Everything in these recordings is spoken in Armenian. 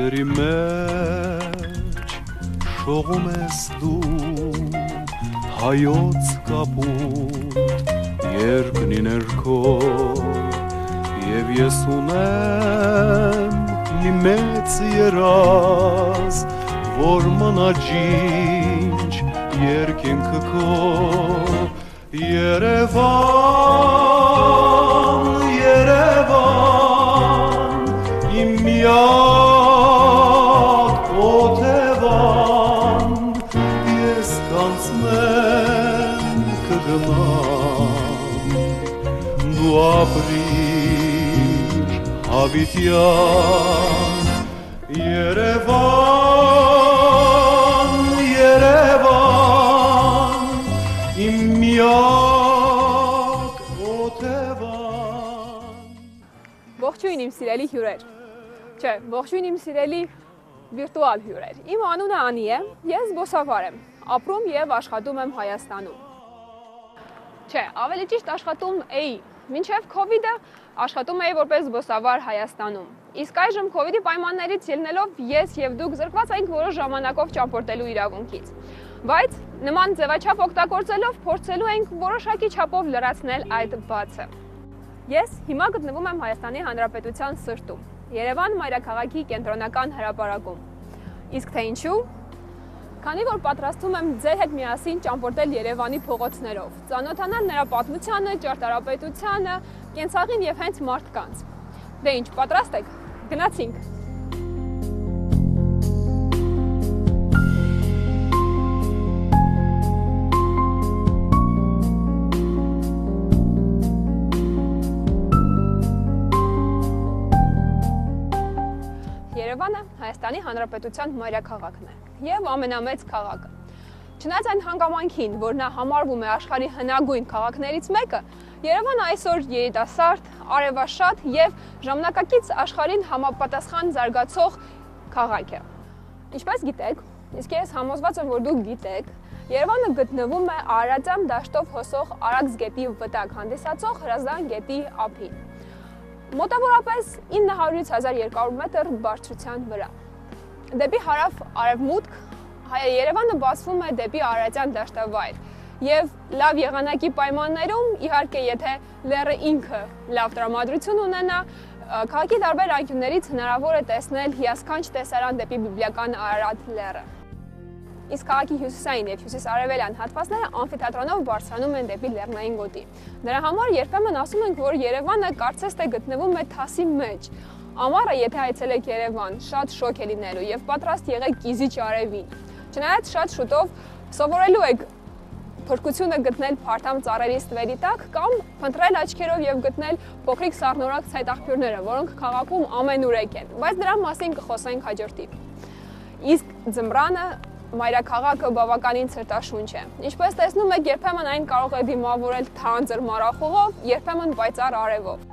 Սերի մեջ շողում ես դու հայոց կապուտ երկնի ներքո եւ ես ունեմ մի մեծ երազ որ մնաջինջ երկինքը քո Երևան, Երևան, իմ միակ դու ապրիր հավիտյան, Երևան, Երևան, իմ միակ օթևան Ողջույն իմ սիրելի հյուրեր։ Չէ, ողջույն իմ սիրելի վիրտուալ հյուրեր։ Իմ անունը Անի է, ես զբոսավար եմ, ապրում եւ աշխատում եմ Հայաստանում։ Չէ, ավելի ճիշտ աշխատում էի։ Մինչև իդը աշխատում էի որպես զբոսավար Հայաստանում։ Իսկ այժմ իդի պայմաններից ելնելով ես եւ դուք զրկված ենք որոշ ժամանակով ճամփորդելու իրավունքից։ Բայց նման ձևաչափ օգտագործելով փորձելու ենք որոշակի չափով լրացնել այդ բացը։ Ես հիմա գտնվում եմ Հայաստանի Հանրապետության սրտում, Երևան մայրաքաղաքի կենտրոնական հրապարակում։ Իսկ թե ինչու։ Քանի որ պատրաստում եմ ձեր հետ միասին ճամփորդել Երևանի փողոցներով, ծանոթանալ նրա պատմությանը, ճարտարապետությանը, կենցաղին եւ հենց մարդկանց։ Դե ինչ, պատրաստ եք։ Գնացինք։ Հայաստանի Հանրապետության մայրաքաղաքն է եւ ամենամեծ քաղաքը։ Չնայած այն հանգամանքին, որ նա համարվում է աշխարհի հնագույն քաղաքներից մեկը, Երևանը այսօր երիտասարդ, արևաշատ եւ ժամանակակից աշխարհին համապատասխան զարգացող քաղաք է։ Ինչպես գիտեք, իսկ ես համոզված եմ, որ դուք գիտեք, Երևանը գտնվում է Արարատյան դաշտով հոսող Արաքս գետի վտակ հանդիսացող Հրազդան գետի ափին մոտավորապես 900-ից 1200 մետր բարձրության վրա։ Դեպի հարավ արևմուտք Երևանը բացվում է դեպի Արարատյան դաշտավայր։ Եվ լավ եղանակի պայմաններում, իհարկե, եթե լեռը ինքը լավ տրամադրություն ունենա, քաղաքի տարբեր անկյուններից հնարավոր է տեսնել հիասքանչ տեսարան դեպի բիբլիական Արարատ լեռը իսկ քաղաքի հյուսիսային եւ հյուսիսարևելյան հատվածները ամֆիթատրոնով բարձրանում են դեպի Լեռնային գոտի։ Դրա համար երբեմն ասում ենք, որ Երևանը կարծես թե գտնվում է թասի մեջ։ Ամառը, եթե այցելեք Երևան, շատ շոկ է լինելու եւ պատրաստ եղեք կիզիչ արևին։ Չնայած շատ շուտով սովորելու եք փրկությունը գտնել փարթամ ծառերի ստվերի տակ կամ փնտրել աչքերով եւ գտնել փոքրիկ սառնորակ ցայտաղբյուրները, որոնք քաղաքում ամենուրեք են, բայց դրա մասին կխոսենք հաջորդի։ Իսկ ձմռանը մայրաքաղաքը բավականին ցրտաշունչ է։ Ինչպես տեսնում եք, երբեմն այն կարող է դիմավորել թանձր մարախուղով, երբեմն պայծառ արևով։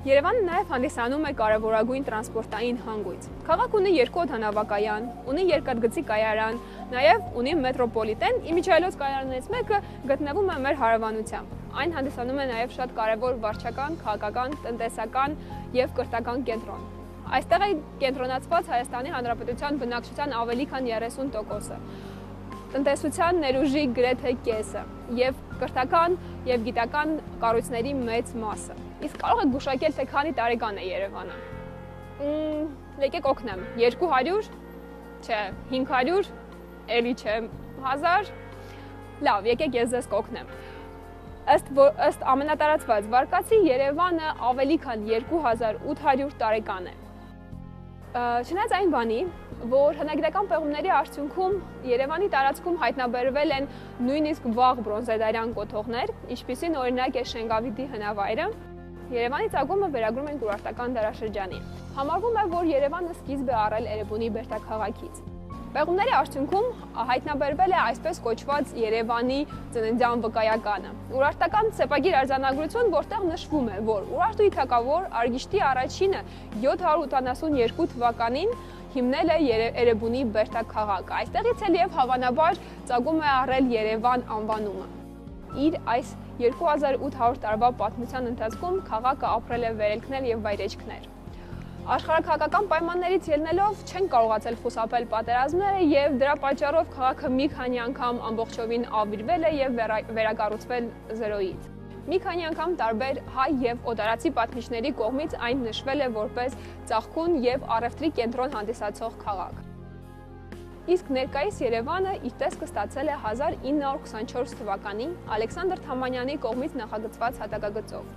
Երևանը նաև հանդիսանում է կարևորագույն տրանսպորտային հանգույց։ Քաղաք ունի երկու օդանավակայան, ունի երկաթգծի կայարան, նաև ունի մետրոպոլիտեն, իմիջայլոց կայարաններից մեկը գտնվում է մեր հարևանությամբ։ Այն հանդիսանում է նաև շատ կարևոր վարչական, քաղաքական, տնտեսական եւ կրթական կենտրոն։ Այստեղ է կենտրոնացված Հայաստանի Հանրապետության բնակչության ավելի քան 30%-ը տնտեսության ներուժի գրեթե կեսը եւ կրթական եւ գիտական կառույցների մեծ մասը։ Իսկ կարող եք գուշակել, թե քանի տարեկան է Երևանը։ Մմ, եկեք օգնեմ։ 200, չէ, 500, էլի չէ, 1000։ Լավ, եկեք ես ձեզ կօգնեմ։ Ըստ ըստ ամենատարածված վարկածի Երևանը ավելի քան 2800 տարեկան է։ Չնայած այն բանի, որ հնագիտական պեղումների արդյունքում Երևանի տարածքում հայտնաբերվել են նույնիսկ վաղ բրոնզեդարյան կոթողներ, ինչպիսին օրինակ է Շենգավիթի հնավայրը, Երևանի ցագումը վերագրում են կուրարտական դարաշրջանի։ Համարվում է, որ Երևանը սկիզբ է առել Էրեբունի Բերտաքաղաքից։ Պեղումների արդյունքում հայտնաբերվել է այսպես կոչված Երևանի ծննդյան վկայականը։ Ուրարտական սեպագիր արձանագրություն, որտեղ նշվում է, որ Ուրարտուի թակավոր Արգիշտի առաջինը 782 թվականին հիմնել է Երևանի Բերտակ քաղաքը։ Այստեղից էլ եւ հավանաբար ծագում է առել Երևան անվանումը։ Իր այս 2800 տարվա պատմության ընթացքում քաղաքը ապրել է վերելքներ եւ վայրեջքներ։ Աշխարհակահաղական պայմաններից ելնելով չեն կարողացել խուսափել պատերազմները եւ դրա պատճառով քաղաքը մի քանի անգամ ամբողջովին ավիրվել է եւ վերակառուցվել զրոյից։ Մի քանի անգամ տարբեր հայ եւ օտարացի պատմիչների կողմից այն նշվել է որպես ծաղկուն եւ առևտրի կենտրոն հանդիսացող քաղաք։ Իսկ ներկայիս Երևանը իր տեսքը ստացել է 1924 թվականին Ալեքսանդր Թամանյանի կողմից նախագծված հատակագծով։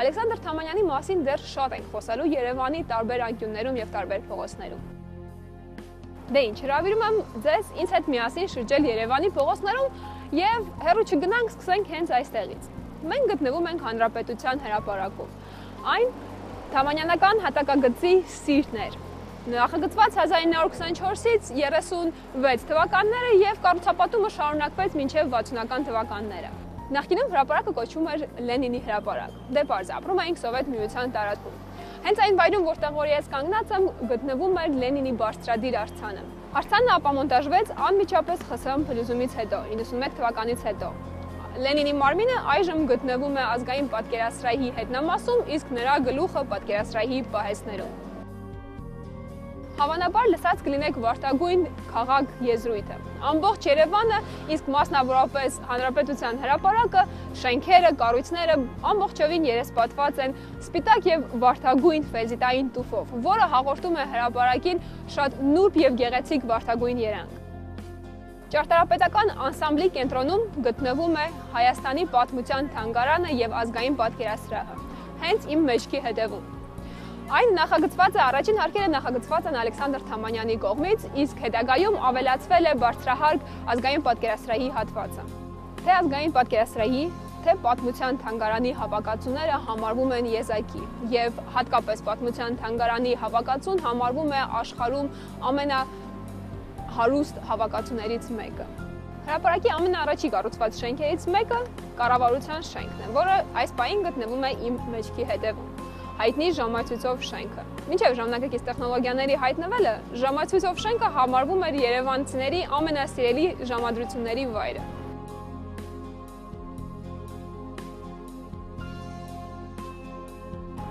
Ալեքսանդր Թամանյանի մասին դեռ շատ ենք խոսելու Երևանի տարբեր անկյուններում եւ տարբեր փողոցներում։ Դե ինչ, հravirում եմ ձեզ ինձ հետ միասին շրջել Երևանի փողոցներում եւ հերո չգնանք, սկսենք հենց այստեղից։ Մենք գտնվում ենք Հանրապետության հրապարակում։ Այն Թամանյանական հատակագծի սիրտն էր։ Նախագծված 1924-ից 36 թվականները եւ կառուցապատումը շարունակվեց մինչեւ 60-ական թվականները։ Նախկինում հրապարակը կոչվում էր Լենինի հրապարակ։ Դե բարձ ապրում էինք Սովետ միության տարածքում։ Հենց այն վայրում, որտեղ որ ես կանգնած եմ, գտնվում էր Լենինի բարձրադիր արձանը։ Արձանը ապամոնտաժվեց անմիջապես ԽՍՀՄ փլուզումից հետո, 91 թվականից հետո։ Լենինի մարմինը այժմ գտնվում է ազգային պատկերասրահի հետնամասում, իսկ նրա գլուխը պատկերասրահի պահեսներում։ Հավանաբար լսած կլինեք Վարդագույն քաղաք եզրույթը։ Ամբողջ Երևանը, իսկ մասնավորապես Հանրապետության հրապարակը, շենքերը, կառույցները ամբողջովին երեսպատված են սպիտակ եւ վարդագույն ֆեզիտային տուֆով, որը հաղորդում է հրապարակին շատ նուրբ եւ գեղեցիկ վարդագույն երանգ։ Ճարտարապետական անսամբլի կենտրոնում գտնվում է Հայաստանի պատմության թանգարանը եւ ազգային պատկերասրահը։ Հենց իմ մեջքի հետևում։ Այն նախագծված է առաջին հարկերը նախագծված են Ալեքսանդր Թամանյանի կողմից, իսկ հետագայում ավելացվել է բարձրահարկ ազգային պատկերասրահի հատվածը։ Թե ազգային պատկերասրահի, թե պատմության թանգարանի հավաքածուները համարվում են եզակի եւ հատկապես պատմության թանգարանի հավաքածուն համարվում է աշխարհում ամենա հարուստ հավաքածուներից մեկը։ Հրապարակի ամենաառաջի կառուցված շենքերից մեկը կառավարության շենքն է, որը այս պահին գտնվում է իմ մեջքի հետևում հայտնի ժամացույցով շենքը։ Մինչև ժամանակակից տեխնոլոգիաների հայտնվելը, ժամացույցով շենքը համարվում էր Երևանցիների ամենասիրելի ժամադրությունների վայրը։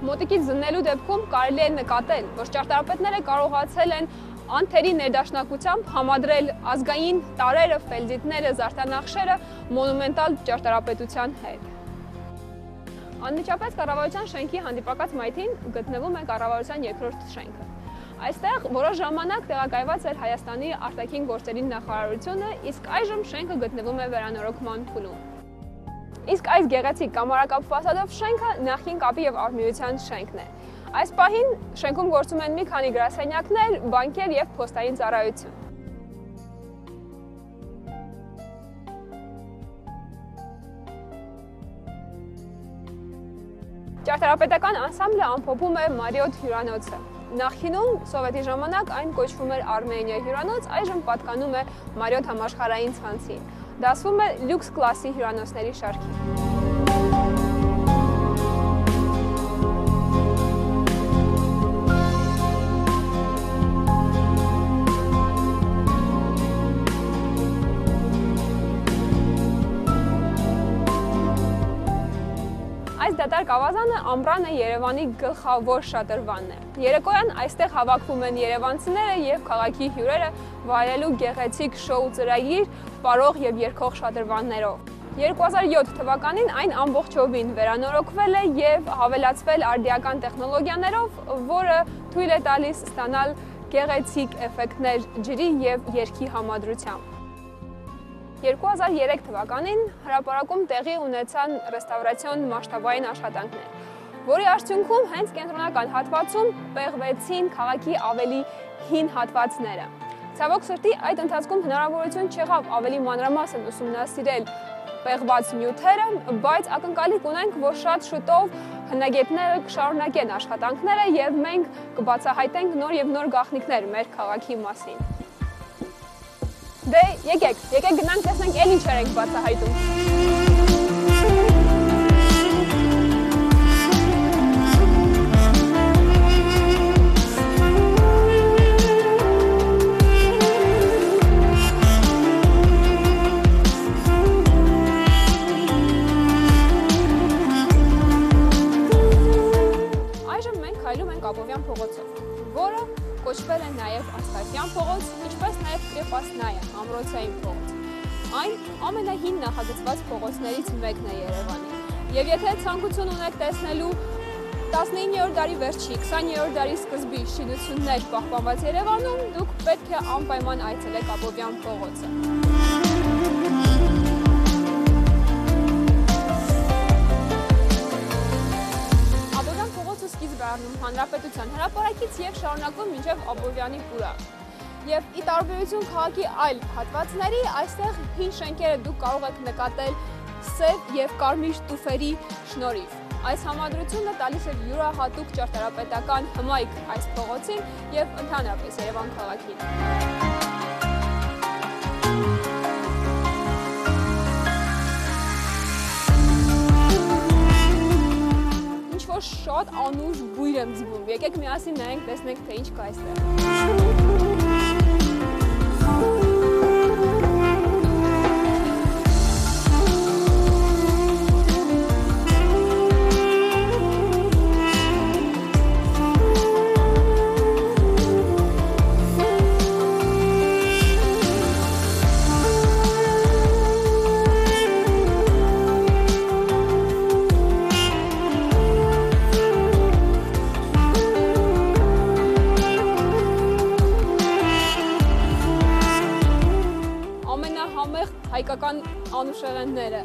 Մոտիկից զննելու դեպքում կարելի է նկատել, որ ճարտարապետները կարողացել են անթերի ներդաշնակությամբ համադրել ազգային տարերը, ֆելդիտները, զարդանախշերը մոնումենտալ ճարտարապետության հետ։ Անմիջապես կառավարության շենքի հանդիպակաց մայթին գտնվում է կառավարության երկրորդ շենքը։ Այստեղ որոշ ժամանակ տեղակայված էր Հայաստանի արտաքին գործերի նախարարությունը, իսկ այժմ շենքը գտնվում է վերանորոգման փուլում։ Իսկ այս գեղեցիկ կամարակապ ֆասադով շենքը նախին կապի եւ արմիության շենքն է։ Այս պահին շենքում գործում են մի քանի գրասենյակներ, բանկեր եւ փոստային ծառայություն։ Ճարտարապետական անսամբլը ամփոփում է Մարիոտ հյուրանոցը։ Նախինում սովետի ժամանակ այն կոչվում էր Արմենիա հյուրանոց, այժմ պատկանում է Մարիոտ համաշխարհային ցանցին։ Դասվում է լյուքս կլասի հյուրանոցների շարքին։ դատարկ ավազանը ամռանը Երևանի գլխավոր շատրվանն է։ Երեկոյան այստեղ հավաքվում են երևանցիները եւ քաղաքի հյուրերը վայելելու գեղեցիկ շոու ծրագիր պարող եւ երգող շատրվաններով։ 2007 թվականին այն ամբողջովին վերանորոգվել է եւ հավելացվել արդիական տեխնոլոգիաներով, որը թույլ է տալիս ստանալ գեղեցիկ էֆեկտներ ջրի եւ երգի համադրությամբ։ 2003 թվականին հրապարակում տեղի ունեցան ռեստավրացիոն մասշտաբային աշխատանքներ, որի արդյունքում հենց կենտրոնական հատվածում պեղվեցին քաղաքի ավելի հին հատվածները։ Ցավոք սրտի այդ ընթացքում հնարավորություն չեղավ ավելի մանրամասն ուսումնասիրել պեղված նյութերը, բայց ակնկալի կունենք, որ շատ շուտով հնագետները կշարունակեն աշխատանքները եւ մենք կբացահայտենք նոր եւ նոր գաղտնիքներ մեր քաղաքի մասին։ Դե, եկեք, եկեք գնանք տեսնենք էլ ինչեր ենք բացահայտում։ նախագծված փողոցներից մեկն է Երևանի։ Եվ եթե ցանկություն ունեք տեսնելու 19-րդ դարի վերջի, 20-րդ դարի սկզբի շինություններ պահպանված Երևանում, դուք պետք է անպայման այցելեք Աբովյան փողոցը։ հանրապետության հրապարակից եւ շարունակվում մինչեւ Աբովյանի պուրակ։ Եվ ի տարբերություն քաղաքի այլ հատվածների, այստեղ հին շենքերը դուք կարող եք նկատել սև եւ կարմիր տուֆերի շնորհիվ։ Այս համադրությունը տալիս է յուրահատուկ ճարտարապետական հմայք այս փողոցին եւ ընդհանրապես Երևան քաղաքին։ Ինչ որ շատ անուշ բույր եմ զգում։ Եկեք միասին նայենք, տեսնենք թե ինչ կա այստեղ։ ամենահամեղ հայկական անուշեղենները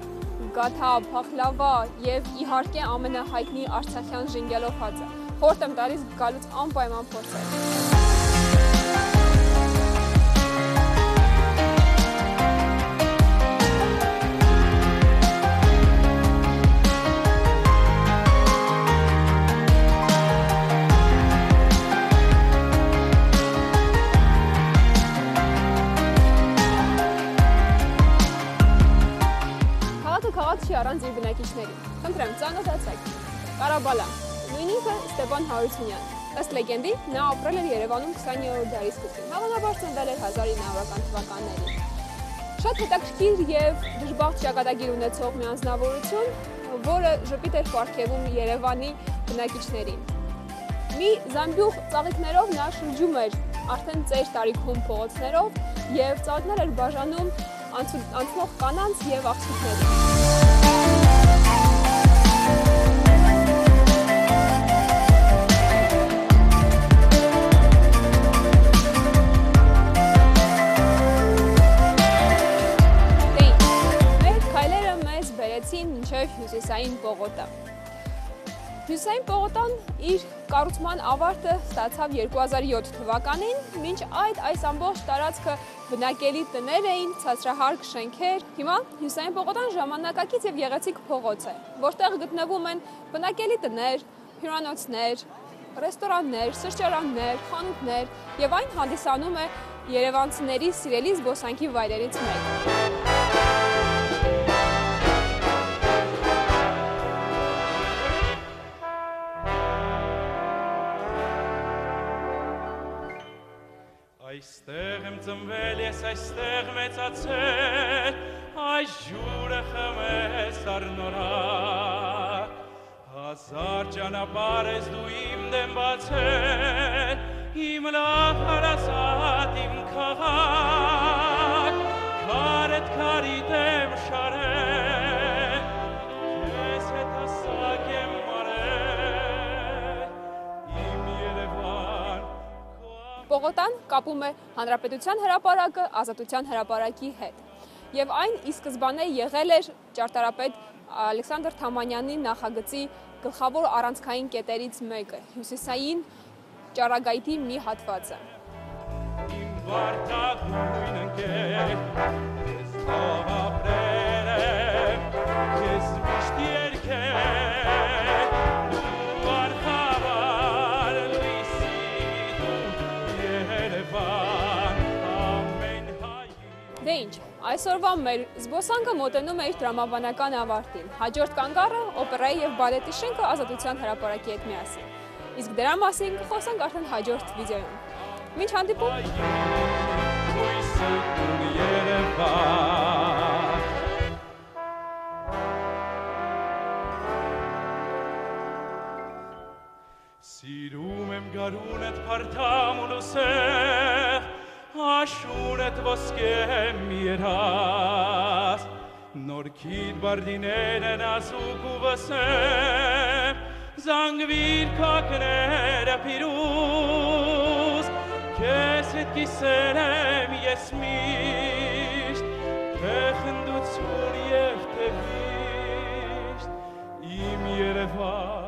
գաթա, փախլավա եւ իհարկե ամենահայտնի արցախյան ժինգելով հացը։ Խորտ եմ տալիս գալուց անպայման փորձել։ չի առանց իր բնակիչների։ Խնդրեմ, ծանոթացեք։ Կարաբալա։ Նույն ինքը Ստեփան Հարությունյան։ Ըստ լեգենդի, նա ապրել էր Երևանում 20-րդ դարի սկզբին։ Հավանաբար ծնվել էր 1900-ական թվականներին։ Շատ հետաքրքիր եւ դժբախտ ճակատագիր ունեցող մի անձնավորություն, որը ժպիտ էր պարգևում Երևանի բնակիչներին։ Մի զամբյուղ ծաղիկներով նա շրջում էր արդեն ծեր տարիքում փողոցներով եւ ծաղիկներ էր բաժանում անցնող կանանց եւ աղջիկների։ հյուսիսային պողոտա։ Հյուսային պողոտան իր կառուցման ավարտը ստացավ 2007 թվականին, մինչ այդ այս ամբողջ տարածքը բնակելի տներ էին, ցածրահարկ շենքեր։ Հիմա Հյուսային պողոտան ժամանակակից եւ եղեցիկ փողոց է, որտեղ գտնվում են բնակելի տներ, հյուրանոցներ, ռեստորաններ, սրճարաններ, խանութներ եւ այն հանդիսանում է Երևանցիների սիրելի զբոսանքի վայրերից մեկը։ Այստեղ եմ ծնվել ես, այստեղ մեծացել, այս ջուրը խմես արնորակ։ Հազար ճանապար ես դու իմ դեմ բացել, իմ լավ հարազատ իմ քաղաք, քարետ քարի դեմ շարել, Պողոտան կապում է Հանրապետության հրապարակը Ազատության հրապարակի հետ։ Եվ այն ի սկզբանե եղել էր ճարտարապետ Ալեքսանդր Թամանյանի նախագծի գլխավոր առանցքային կետերից մեկը՝ հյուսիսային ճառագայթի մի հատվածը։ Իմ վարտագույն ընկեր, ես թող Դե ինչ, այսօրվա մեր զբոսանքը մոտենում է իր դրամաբանական ավարտին։ Հաջորդ կանգառը օպերայի եւ բալետի շենքը Ազատության հրապարակի հետ միասին։ Իսկ դրա մասին կխոսենք արդեն հաջորդ վիդեոյում։ Մինչ հանդիպում Սիրում եմ գարունդ պարտամ ու լուսել աշունդ ոսկե միրաս նորքիդ բարդիներն ասուկ ու վսեմ զանգվիր կակները պիրուս քեզ հետ կիսել եմ ես միշտ թե խնդություն և թե վիշտ իմ երևան քո կանաչ սրտի